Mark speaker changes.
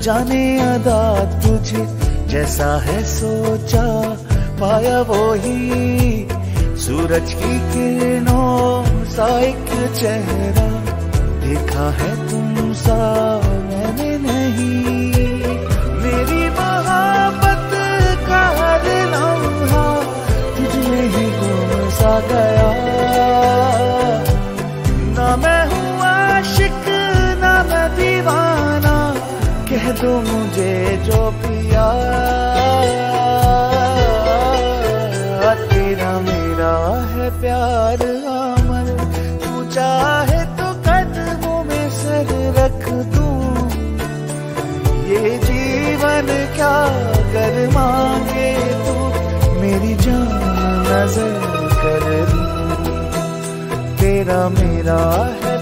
Speaker 1: जाने अदा तुझे, जैसा है सोचा, पाया वो ही सूरज की किरणों सा एक चेहरा, देखा है तुम सा मैंने नहीं। मेरी मोहब्बत का हर लम्हा तुझमें ही गुम सा गया। ना मैं हूँ आशिक दो मुझे जो पिया। तेरा मेरा है प्यार अमर। तू चाहे तो कदमों में सर रख दूँ। ये जीवन क्या कर मांगे तू? मेरी जान नज़र कर दूँ। तेरा मेरा है